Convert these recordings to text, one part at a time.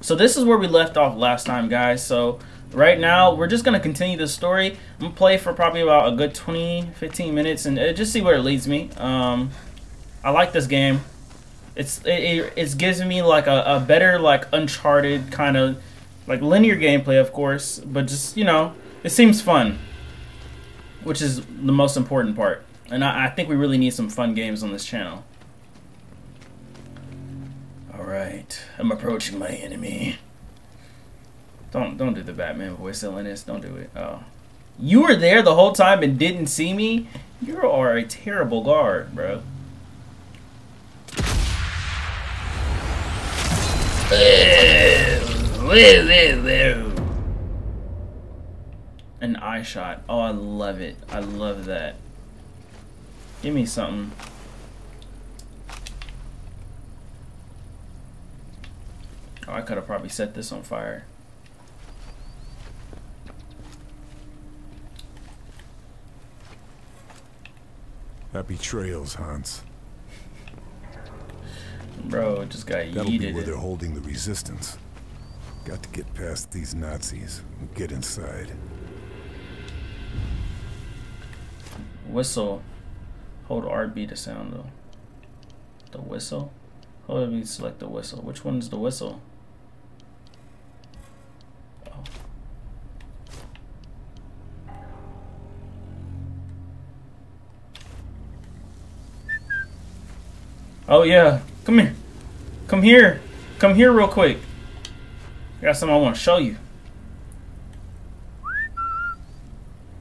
So this is where we left off last time, guys. So right now, we're just going to continue the story. I'm going to play for probably about a good 20, 15 minutes and uh, just see where it leads me. Um, I like this game. It's it, it, it's gives me like a, a better like Uncharted kind of like linear gameplay, of course, but just you know, it seems fun, which is the most important part. And I, I think we really need some fun games on this channel. Right, I'm approaching my enemy. Don't don't do the Batman voice, Linus. Don't do it. Oh, you were there the whole time and didn't see me. You are a terrible guard, bro. An eye shot. Oh, I love it. I love that. Give me something. Oh, I could have probably set this on fire. Happy trails, Hans. Bro, just got That'll yeeted. be where it. they're holding the resistance. Got to get past these Nazis and get inside. Whistle. Hold RB to sound though. The whistle? Hold me select the whistle. Which one's the whistle? Oh yeah. Come here. Come here. Come here real quick. I got something I want to show you.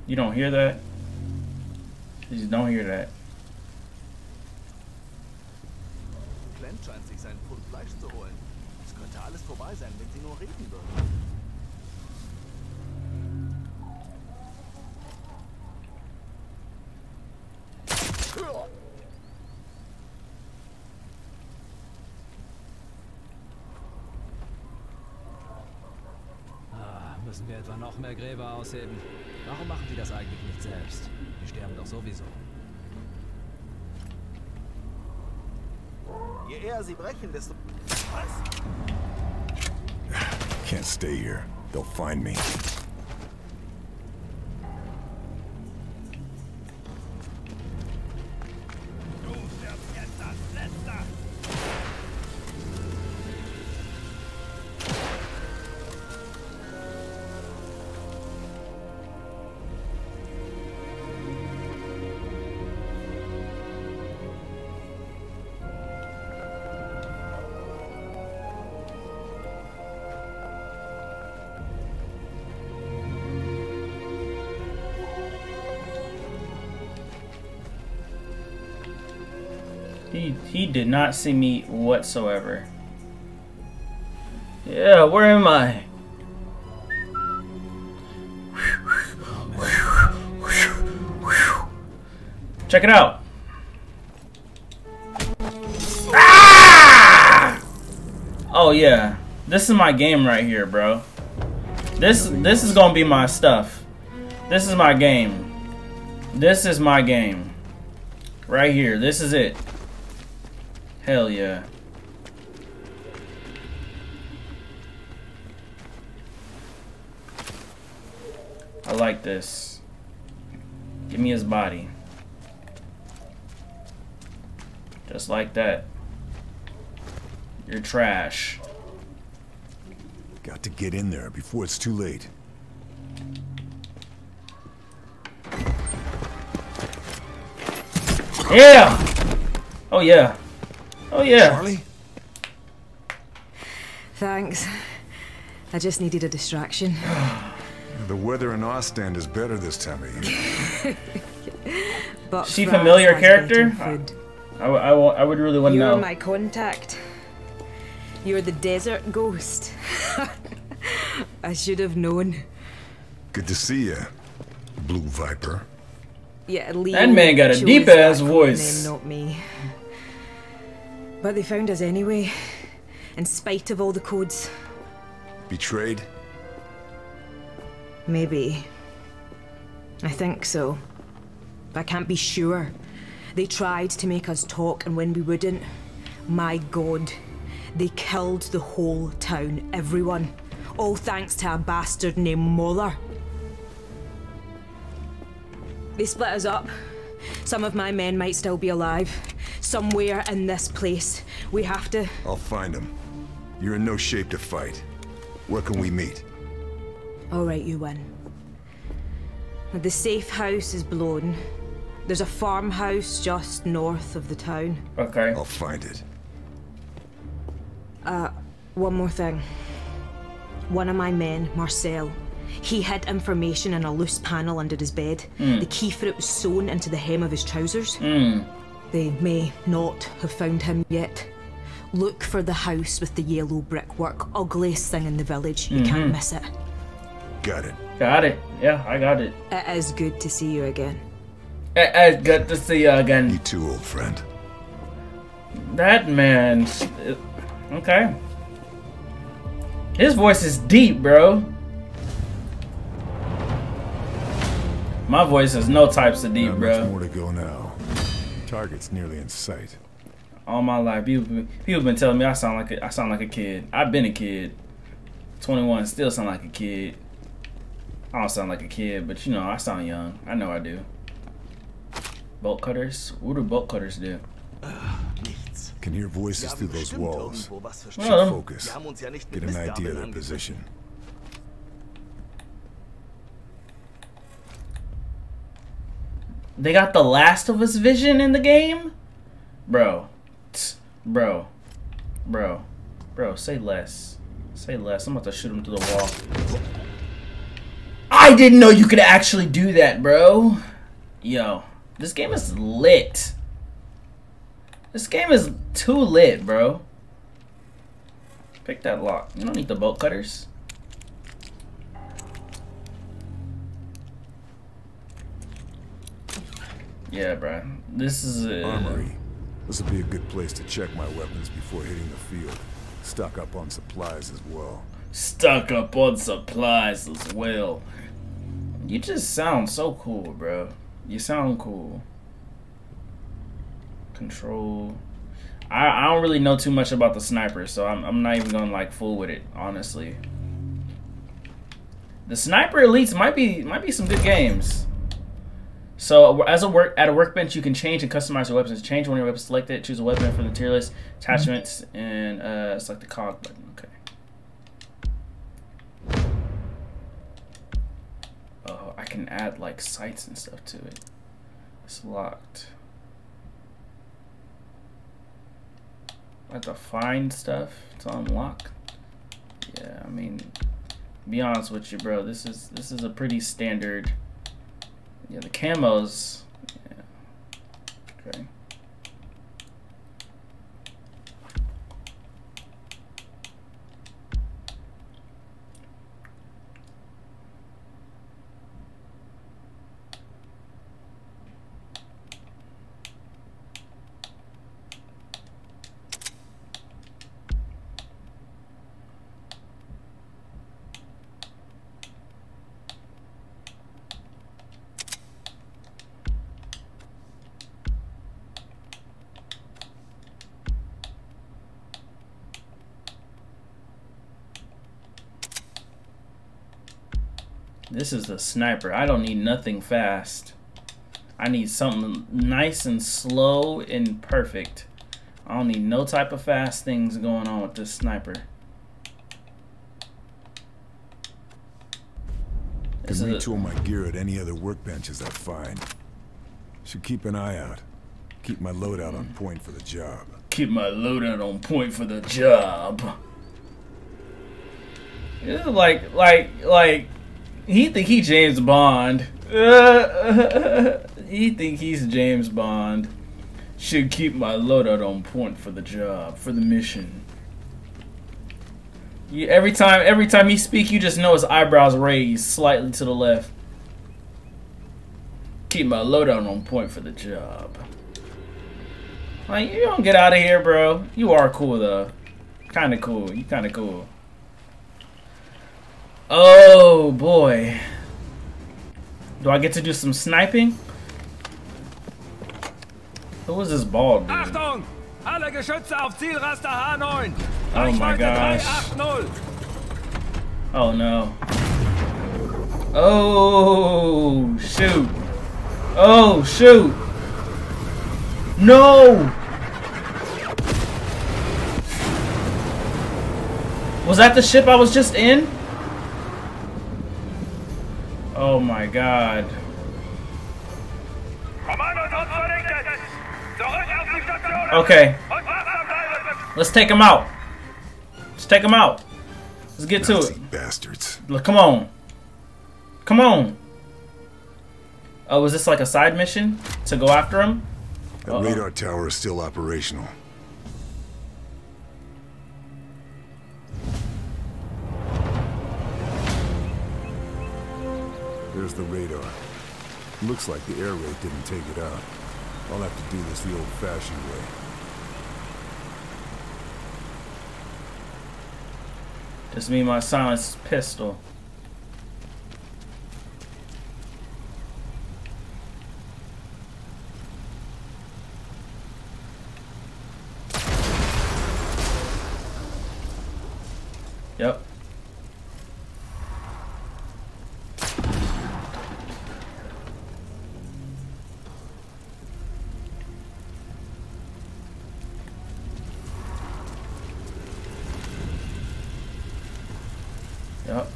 You don't hear that? You just don't hear that. Glenn scheint sich seinen Pfund Fleisch zu holen. Es könnte alles vorbei sein, wenn sie nur reden würden. Etwa noch mehr Gräber ausheben? Warum machen die das eigentlich nicht selbst? Die sterben doch sowieso. Je eher sie brechen, desto... Can't stay here. They'll find me. Did not see me whatsoever. Yeah, where am I? Check it out. Ah! Oh yeah, this is my game right here, bro. This this is gonna be my stuff. This is my game. This is my game. Right here. This is it. Hell yeah. I like this. Give me his body. Just like that. You're trash. Got to get in there before it's too late. Yeah! Oh yeah. Oh yeah. Charlie? Thanks. I just needed a distraction. The weather in Ostend is better this time of year. But She familiar character? I, food. I, w- I, w- I would really want to know. You're know. my contact. You're the desert ghost. I should have known. Good to see you, Blue Viper. Yeah, Leo That man got a deep ass voice. Name, not me. But they found us anyway, in spite of all the codes. Betrayed? Maybe. I think so. But I can't be sure. They tried to make us talk, and when we wouldn't, my god, They killed the whole town, everyone. All thanks to a bastard named Moller. They split us up. Some of my men might still be alive. Somewhere in this place. We have to. I'll find them. You're in no shape to fight. Where can we meet? Alright, you win. The safe house is blown. There's a farmhouse just north of the town. Okay. I'll find it. Uh, one more thing. One of my men, Marcel, he hid information in a loose panel under his bed. The key for it was sewn into the hem of his trousers. They may not have found him yet. Look for the house with the yellow brickwork. Ugliest thing in the village. You can't miss it. Got it. Got it. Yeah, I got it. It is good to see you again. Eh, eh, good to see you again. You too, old friend. That man. uh, Okay. His voice is deep, bro. My voice has no types of deep, Not much bro. more to go now. Target's nearly in sight. All my life, people people been telling me I sound like a, I sound like a kid. I've been a kid. 21, still sound like a kid. I don't sound like a kid, but you know I sound young. I know I do. Bolt cutters. What do bolt cutters do? Can hear voices through those walls. irgendwo was Ja, versteckt. dann- Focus. Wir haben uns ja nicht Get an idea of their position. They got the Last of Us vision in the game? Bro. Tsk, Bro. Bro. Bro, say less. Say less. I'm about to shoot him through the wall. I didn't know you could actually do that, bro. Yo. This game is lit. This game is too lit, bro. Pick that lock. You don't need the bolt cutters. Yeah, bro. This is a... Armory. This will be a good place to check my weapons before hitting the field. Stock up on supplies as well. stuck up on supplies as well. You just sound so cool, bro. You sound cool. Control. I, I don't really know too much about the sniper, so I'm, I'm not even gonna like fool with it, honestly. The sniper elites might be might be some good games. So as a work at a workbench, you can change and customize your weapons. Change one of your weapons selected. Choose a weapon from the tier list, attachments, and uh, select the cog button. Okay. Oh, I can add like sights and stuff to it. It's locked. I have to find stuff to unlock. Yeah, I mean, be honest with you, bro. This is this is a pretty standard. Yeah, the camos. Yeah. Okay. This is the sniper. I don't need nothing fast. I need something nice and slow and perfect. I don't need no type of fast things going on with this sniper. Can retool my gear at any other workbenches I find. Should keep an eye out. Keep my loadout on point for the job. keep my loadout on point for the job. This is like, like, like, he think he James Bond. he think he's James Bond. Should keep my loadout on point for the job, for the mission. You, every time, every time he speak, you just know his eyebrows raised slightly to the left. Keep my loadout on point for the job. Like, you don't get out of here, bro. You are cool, though. Kind of cool. You kind of cool. Oh, boy. Do I get to do some sniping? Who was this bald dude? Achtung! Alle Geschütze auf Zielraster H9. Oh my gosh. Oh no. Oh shoot. Oh shoot. No. Was that the ship I was just in? Oh my god. Okay. Let's take him out. Let's take him out. Let's get to Nazi it. bastards. Look, come on. Come on. Oh, is this like a side mission to go after him? That Uh-oh. radar tower is still operational. There's the radar. Looks like the air raid didn't take it out. I'll have to do this the old-fashioned way. Just me my silenced pistol. Yep. Yep.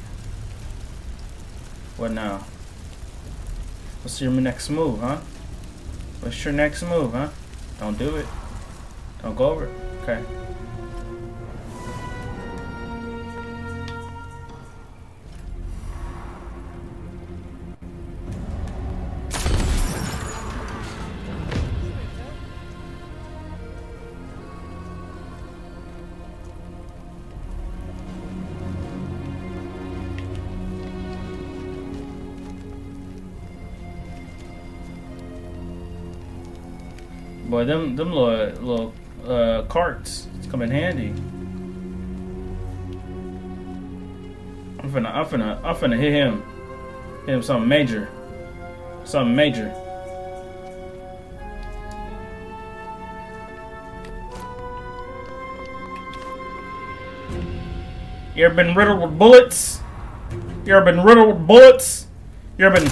What now? What's your next move, huh? What's your next move, huh? Don't do it. Don't go over it. Okay. Boy, them them little little uh, carts come in handy. I'm finna I'm finna I'm finna hit him. Hit him something major. Something major. You ever been riddled with bullets? You ever been riddled with bullets? You ever been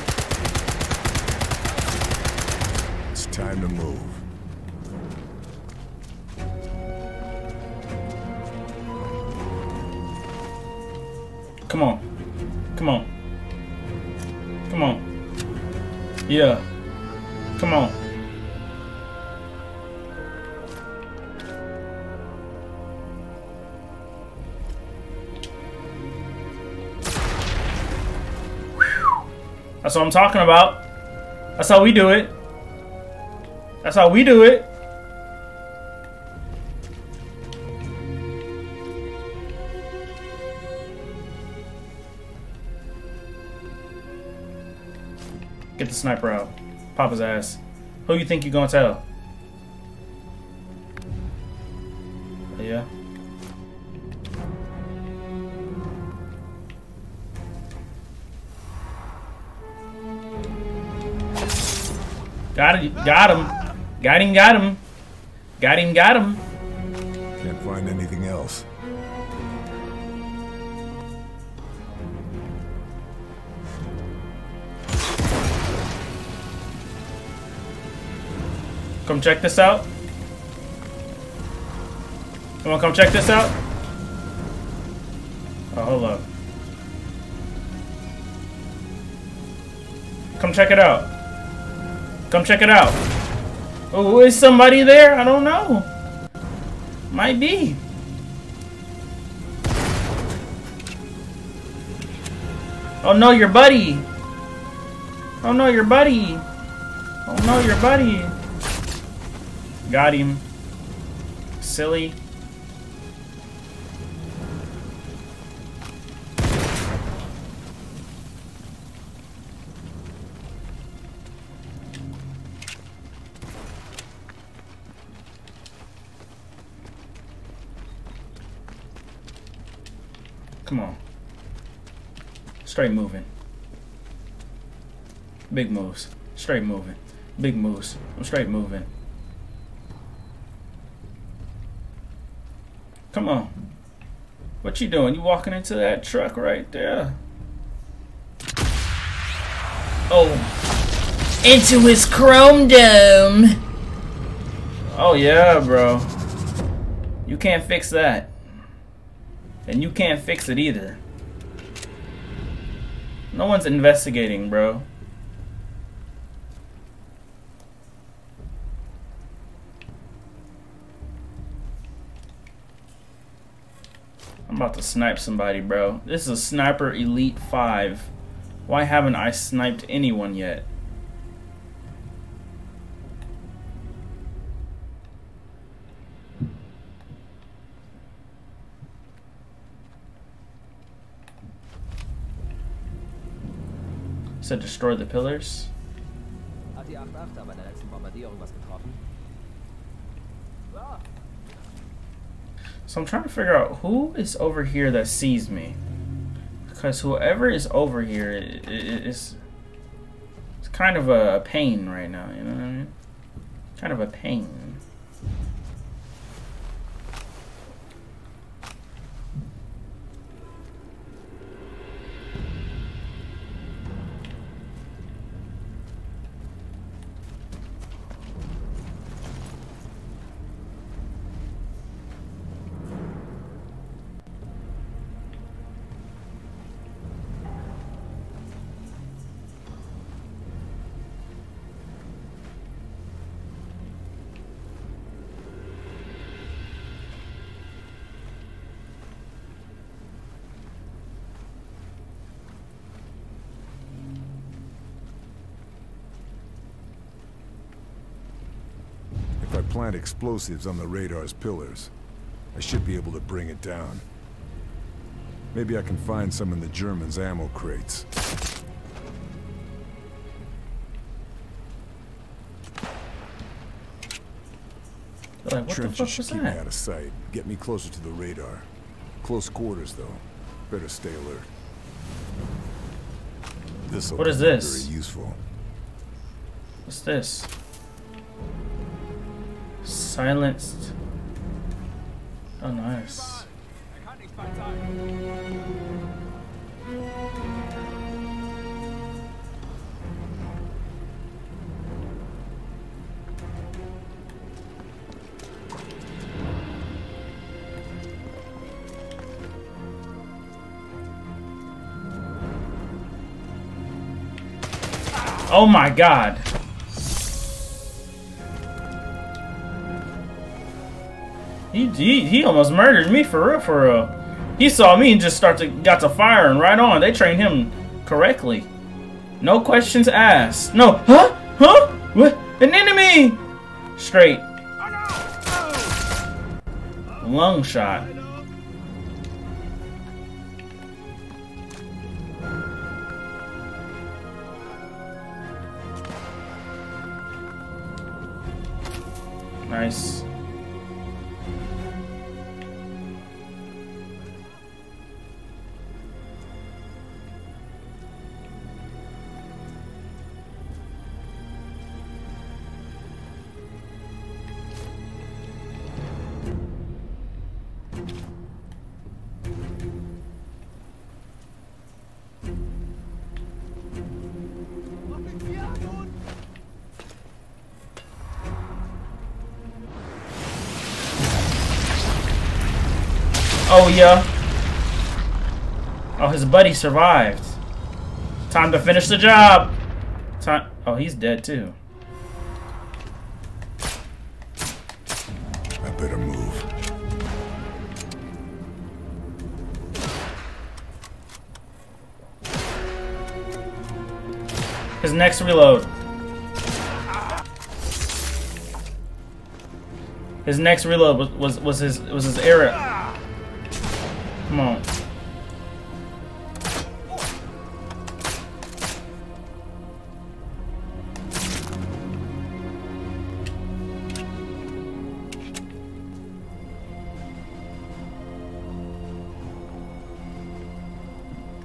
Come on. Come on. Come on. Yeah. Come on. That's what I'm talking about. That's how we do it. That's how we do it. Sniper out. Pop his ass. Who you think you gonna tell? Yeah. Got it. Got him. Got him. Got him. Got him. Got him. Come check this out. Come on, come check this out. Oh, hold up. Come check it out. Come check it out. Oh, is somebody there? I don't know. Might be. Oh no, your buddy. Oh no, your buddy. Oh no, your buddy. Got him. Silly. Come on. Straight moving. Big moves. Straight moving. Big moves. I'm straight moving. Come on. What you doing? You walking into that truck right there? Oh. Into his chrome dome. Oh yeah, bro. You can't fix that. And you can't fix it either. No one's investigating, bro. About to snipe somebody, bro. This is a Sniper Elite 5. Why haven't I sniped anyone yet? Said destroy the pillars? Hat die 8-8 bei der letzten Bombardierung was getroffen? So I'm trying to figure out who is over here that sees me. Because whoever is over here is it's kind of a pain right now, you know what I mean? Kind of a pain. Plant explosives on the radar's pillars, I should be able to bring it down. Maybe I can find some in the Germans' ammo crates. Like, what the fuck Trenches was keep me out of sight. Get me closer to the radar. Close quarters, though. Better stay alert. This'll What is this? Very useful. What's this? Silenced. Oh, nice. Oh my god. He, he, he almost murdered me for real, for real. He saw me and just start to got to firing right on. They trained him correctly. No questions asked. No, huh? Huh? What? An enemy! Straight. Lung shot. Nice. Oh, yeah. Oh, his buddy survived. Time to finish the job. Time. Oh, he's dead too. I better move. His next reload. His next reload was was, was his was his era. Come on.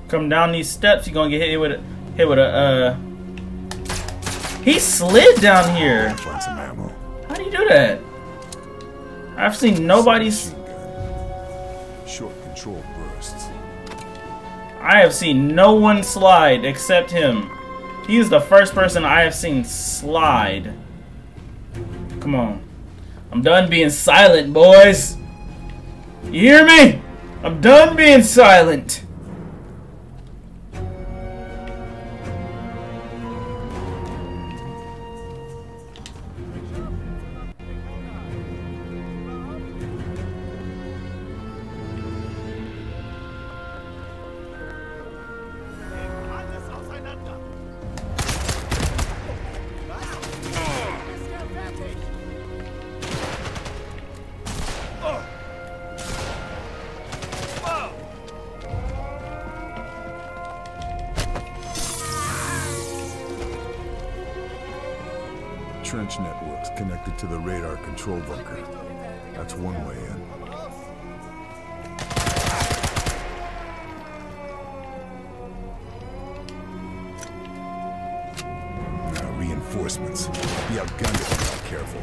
Come down these steps, you're gonna get hit with a hit with a uh He slid down here. Find some ammo. How do you do that? I've seen nobody's I have seen no one slide except him. He is the first person I have seen slide. Come on. I'm done being silent, boys. You hear me? I'm done being silent. Trench networks connected to the radar control bunker. That's one way in. Reinforcements. Be outgunned if not careful.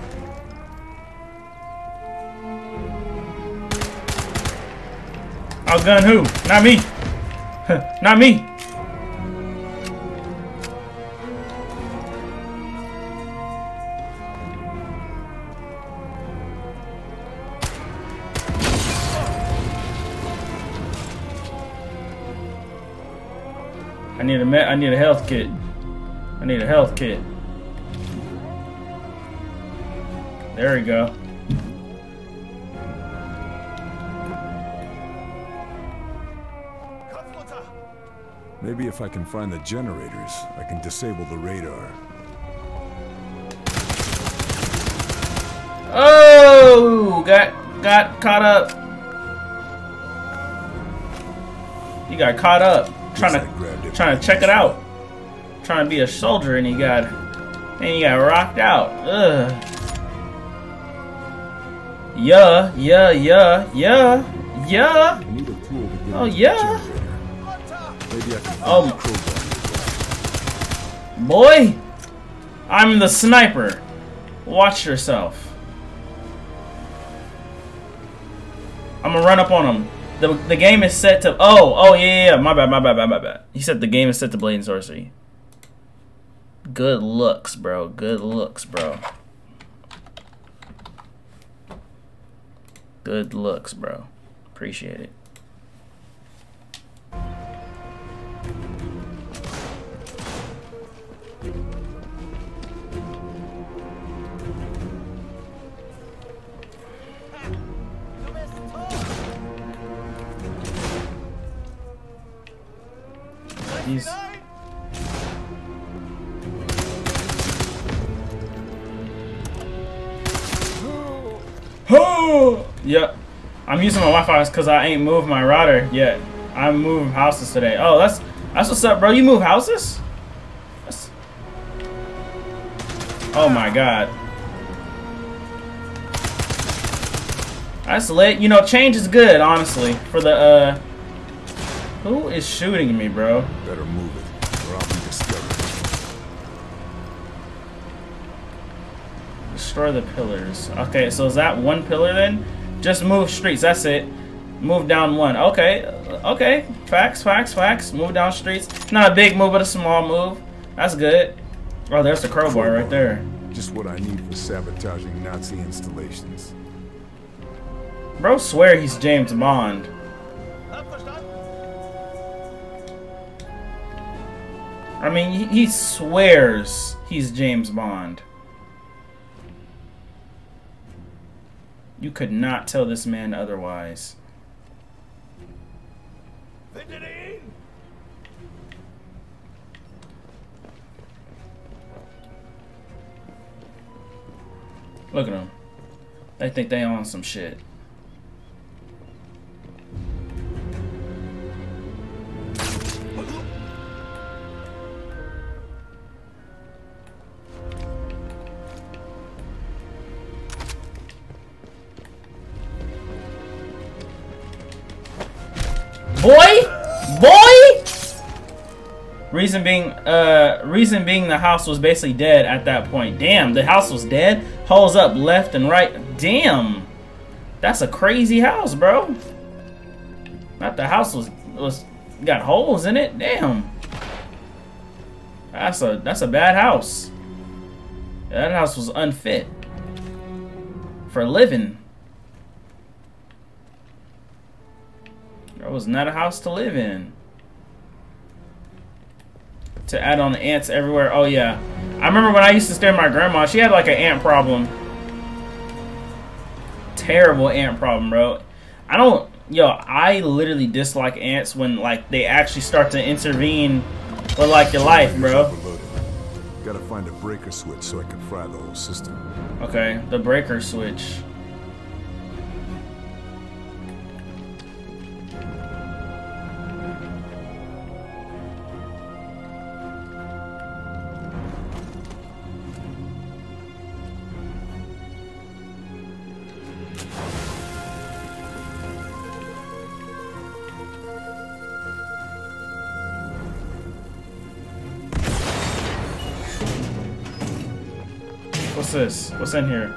Outgun who? Not me. Not me. I need a health kit. I need a health kit. There we go. Maybe if I can find the generators, I can disable the radar. Oh, got got caught up. He got caught up trying Guess I grabbed to trying to check it out. Trying to be a soldier and he got and he got rocked out. Ugh. Yeah, yeah, yeah, yeah, yeah. I need a tool to get Oh, yeah? Maybe I can Oh. Boy, I'm the sniper. Watch yourself. I'm gonna run up on him. The, the game is set to. Oh, oh, yeah, yeah. My bad, my bad, my bad, my bad. He said the game is set to Blade and Sorcery. Good looks, bro. Good looks, bro. Good looks, bro. Appreciate it. Oh! Yep. I'm using my Wi-Fi because I ain't moved my router yet. I'm moving houses today. Oh, that's that's what's up, bro. You move houses? That's... Oh my god. That's lit. You know, change is good, honestly. For the uh, who is shooting me, bro? Better move it, or I'll be discovered. Destroy the pillars. Okay, so is that one pillar then? Just move streets. That's it. Move down one. Okay, okay. Facts, facts, facts. Move down streets. Not a big move, but a small move. That's good. Oh, there's the crowbar right there. Just what I need for sabotaging Nazi installations. Bro, swear he's James Bond. I mean, he, swears he's James Bond. You could not tell this man otherwise. Look at them. They think they own some shit. Reason being, uh, reason being the house was basically dead at that point. Damn, the house was dead. Holes up left and right. Damn, that's a crazy house, bro. Not the house was was got holes in it. Damn. That's a that's a bad house. That house was unfit for living. That was not a house to live in. To add on the ants everywhere. Oh yeah. I remember when I used to stay with my grandma, she had like an ant problem. Terrible ant problem, bro. I don't yo, I literally dislike ants when like they actually start to intervene with like your life, bro. Gotta find a breaker switch so I can fry the whole system. Okay, the breaker switch. What's in here?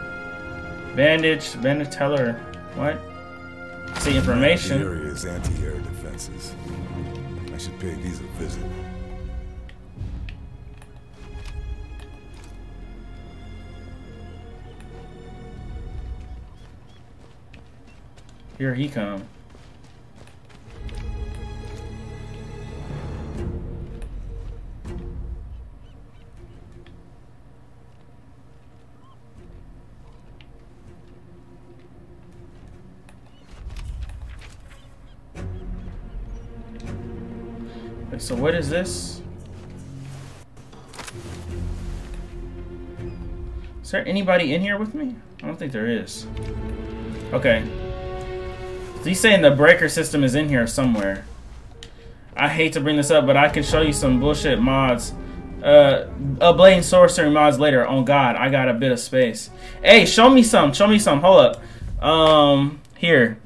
Bandage, bandage teller. What? See information. The area is anti-air defenses. I should pay these a visit. Here he come. Okay, so what is this? Is there anybody in here with me? I don't think there is. Okay. He's saying the breaker system is in here somewhere. I hate to bring this up, but I can show you some bullshit mods. Uh, a Blade Sorcery mods later. Oh God, I got a bit of space. Hey, show me some. Show me some. Hold up. Um, here.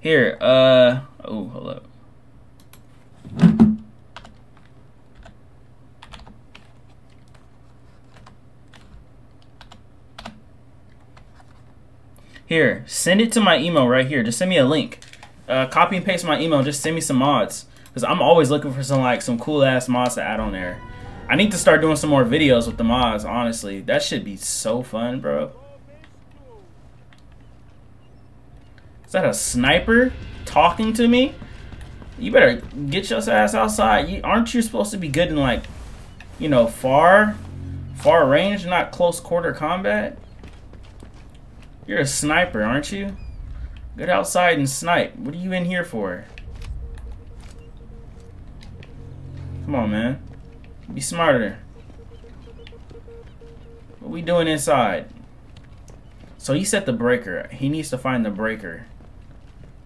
Here, uh, oh, hold up. Here, send it to my email right here. Just send me a link. Uh, copy and paste my email. Just send me some mods. Because I'm always looking for some, like, some cool-ass mods to add on there. I need to start doing some more videos with the mods, honestly. That should be so fun, bro. Is that a sniper talking to me? You better get your ass outside. You, aren't you supposed to be good in like, you know, far, far range, not close quarter combat? You're a sniper, aren't you? Get outside and snipe. What are you in here for? Come on, man. Be smarter. What we doing inside? So he set the breaker. He needs to find the breaker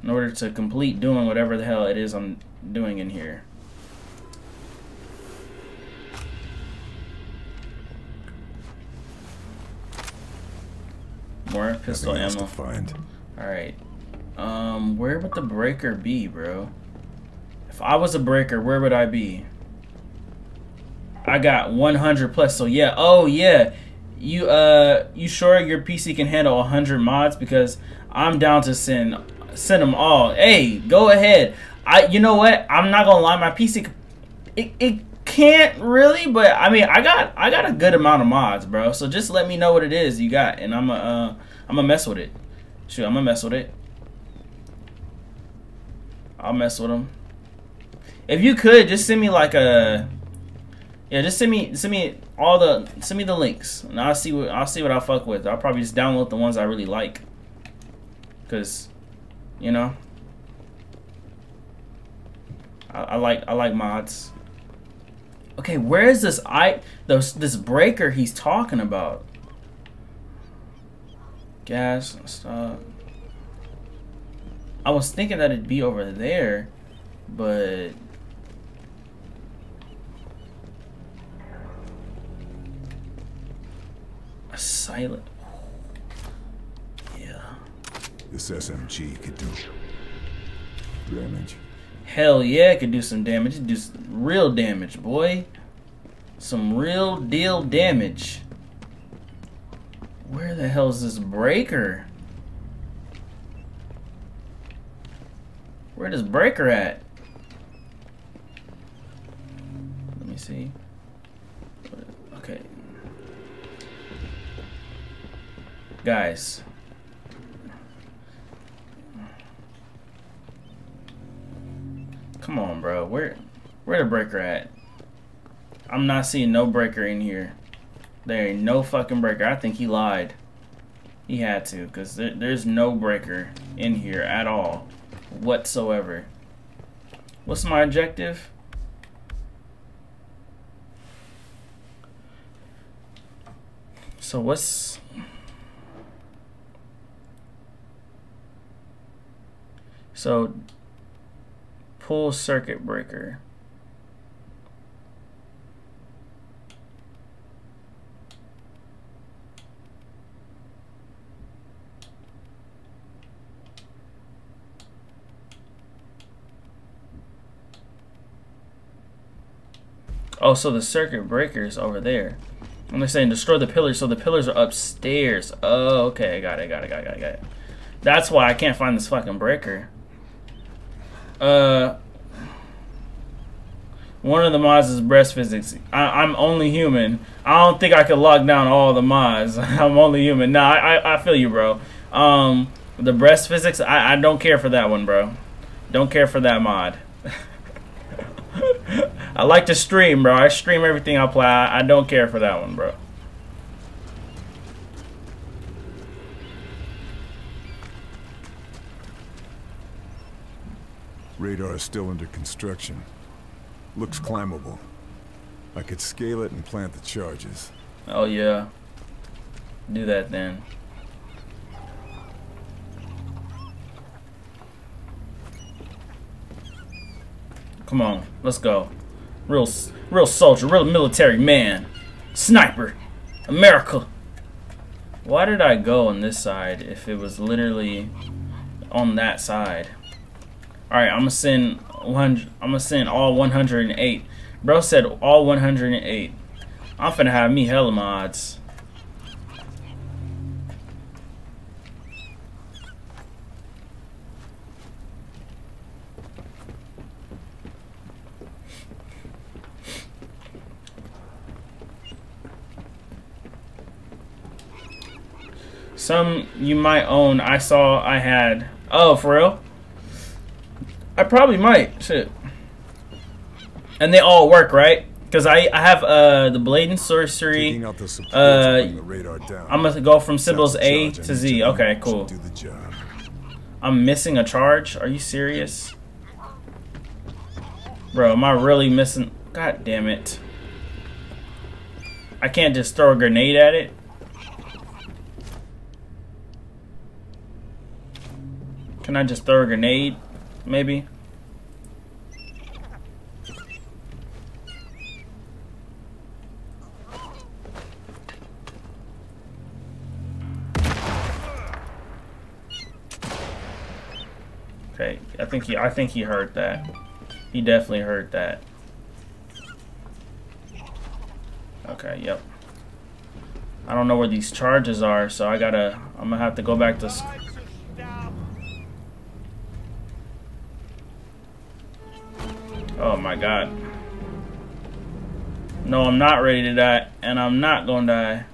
in order to complete doing whatever the hell it is I'm doing in here. More pistol Nothing ammo. find. Alright. Um, where would the breaker be, bro? If I was a breaker, where would I be? I got 100 plus, so yeah. Oh, yeah. You, uh, you sure your PC can handle 100 mods? Because I'm down to send send them all. Hey, go ahead. I, you know what? I'm not gonna lie. My PC, it, it can't really, but I mean, I got I got a good amount of mods, bro. So just let me know what it is you got, and I'm a uh, I'm gonna mess with it. Shoot, I'm gonna mess with it. I'll mess with them. If you could, just send me like a. Yeah, just send me send me all the send me the links, and I'll see what I'll see what I fuck with. I'll probably just download the ones I really like. Cause, you know, I, I like I like mods. Okay, where is this I this this breaker he's talking about? Gas stop. I was thinking that it'd be over there, but a silent. Yeah. This SMG could do damage. Hell yeah, it could do some damage. It do real damage, boy. some real deal damage. Where the hell is this breaker? Where does breaker at? Let me see. Okay. Guys. Come on, bro. Where where the breaker at? I'm not seeing no breaker in here. There ain't no fucking breaker. I think he lied. He had to, because there, there's no breaker in here at all. Whatsoever. What's my objective? So what's... So, pull circuit breaker. Oh, so the circuit breaker is over there. And they're saying destroy the pillars, so the pillars are upstairs. Oh, okay, got it, got it, got it, got it, got it. That's why I can't find this fucking breaker. Uh, one of the mods is breast physics. I, am only human. I don't think I could lock down all the mods. I'm only human. Nah, I, I feel you, bro. Um, the breast physics, I, I don't care for that one, bro. Don't care for that mod. I like to stream, bro. I stream everything I play. I, I don't care for that one, bro. Radar is still under construction. Looks climbable. I could scale it and plant the charges. Oh, yeah. Do that then. Come on, let's go. Real, real soldier, real military man. Sniper. America. Why did I go on this side if it was literally on that side? Alright, I'm gonna send 100, I'm gonna send all 108. Bro said all 108. I'm finna have me hella mods. Some you might own. I saw I had. Oh, for real? I probably might. Shit. And they all work, right? Because I, I have uh the blade and sorcery. Uh, I'm gonna go from symbols A to Z. Okay, cool. I'm missing a charge. Are you serious? Bro, am I really missing? God damn it. I can't just throw a grenade at it. Can I just throw a grenade? Maybe? Okay, I think he I think he heard that. He definitely heard that. Okay, yep. I don't know where these charges are, so I gotta I'm gonna have to go back to Oh my god. No, I'm not ready to die, and I'm not gonna die.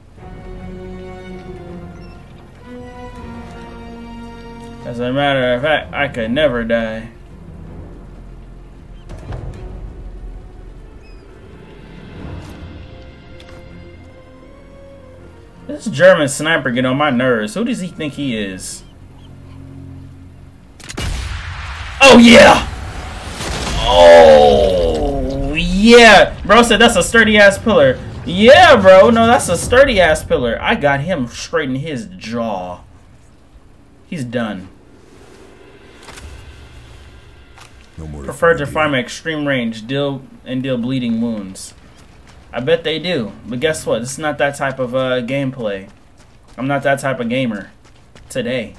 As a matter of fact, I could never die. This German sniper get on my nerves. Who does he think he is? Oh yeah! Yeah. Bro said that's a sturdy ass pillar. Yeah, bro. No, that's a sturdy ass pillar. I got him straight in his jaw. He's done. No more Prefer to farm at extreme range, deal and deal bleeding wounds. I bet they do. But guess what? This is not that type of uh, gameplay. I'm not that type of gamer today.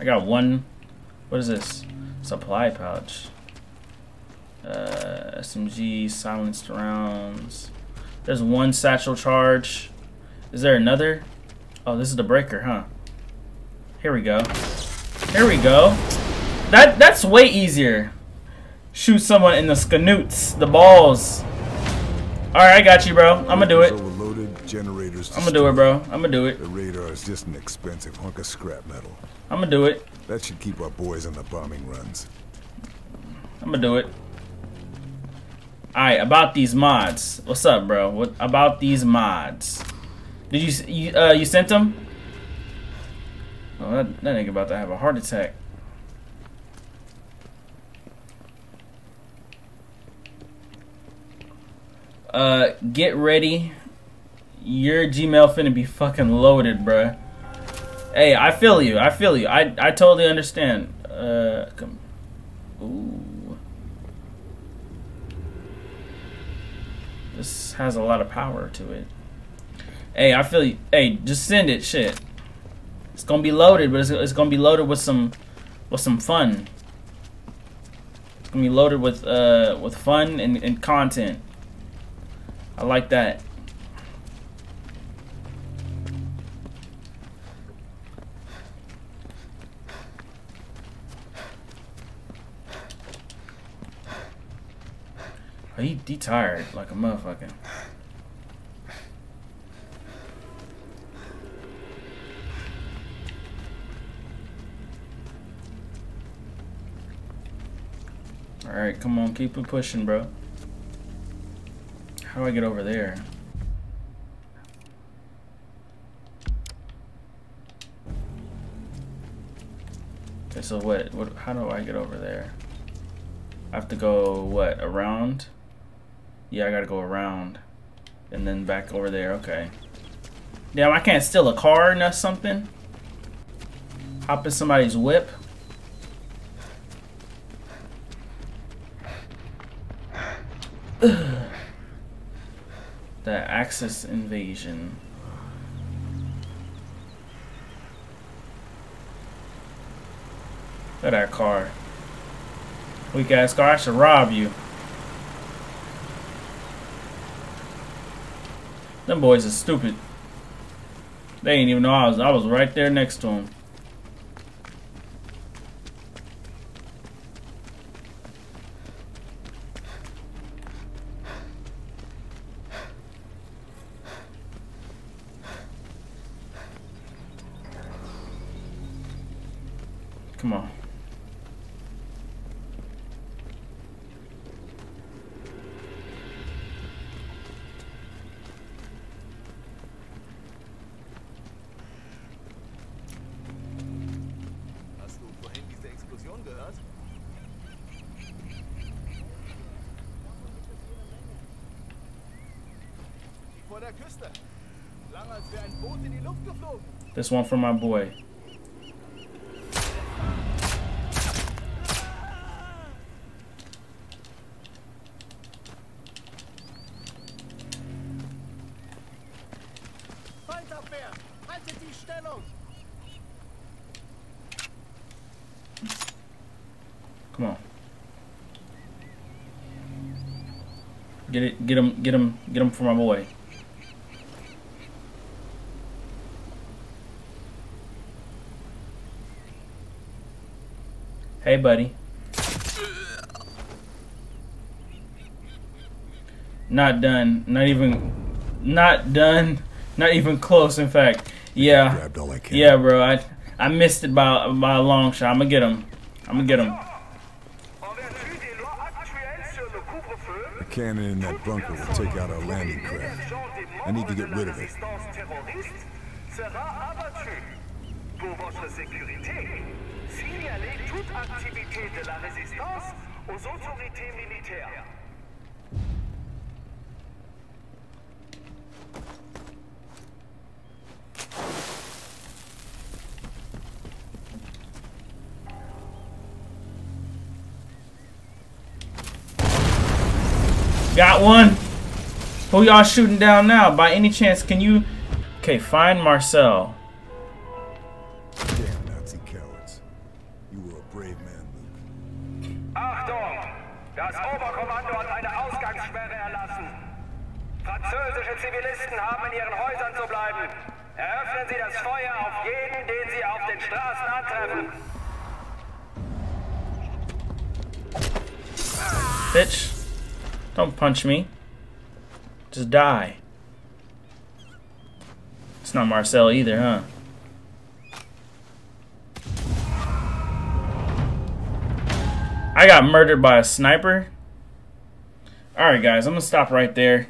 I got one. What is this? Supply pouch. Uh, SMG, silenced rounds. There's one satchel charge. Is there another? Oh, this is the breaker, huh? Here we go. Here we go. That that's way easier. Shoot someone in the skanoots, the balls. All right, I got you, bro. I'm gonna do it. I'm gonna do it, bro. I'm gonna do it. The radar is just an expensive hunk of scrap metal. I'm gonna do it. That should keep our boys on the bombing runs. I'm gonna do it. Alright, about these mods. What's up, bro? What about these mods? Did you you uh you sent them? Oh, that, that nigga about to have a heart attack. Uh, get ready. Your Gmail finna be fucking loaded, bruh. Hey, I feel you. I feel you. I I totally understand. Uh, come. Ooh. This has a lot of power to it. Hey, I feel you. Hey, just send it. Shit. It's gonna be loaded, but it's, it's gonna be loaded with some with some fun. It's gonna be loaded with uh with fun and, and content. I like that. He, he tired like a motherfucker. Alright, come on, keep it pushing, bro. How do I get over there? Okay, so what, what, how do I get over there? I have to go, what, around? Yeah, I gotta go around. And then back over there, okay. Damn, I can't steal a car or something? Hop in somebody's whip? the Axis invasion. Look at that car. Weak ass car, I should rob you. Boys are stupid. They didn't even know I was I was right there next to them. This one for my boy. Feindabwehr! Haltet die Stellung! Come on. Get it, get him, get him, get him for my boy. Hey, buddy. Not done. Not even. Not done. Not even close. In fact, yeah. Grabbed all I can. Yeah, bro. I I missed it by by a long shot. I'm gonna get him. I'm gonna get him. The cannon in that bunker will take out our landing craft. I need to get rid of it. Pour votre sécurité, signalez toute activité de la résistance aux autorités militaires. Got one. Who y'all shooting down now? By any chance, can you? Okay, find Marcel. Punch me. Just die. It's not Marcel either, huh? I got murdered by a sniper. Alright guys, I'm gonna stop right there.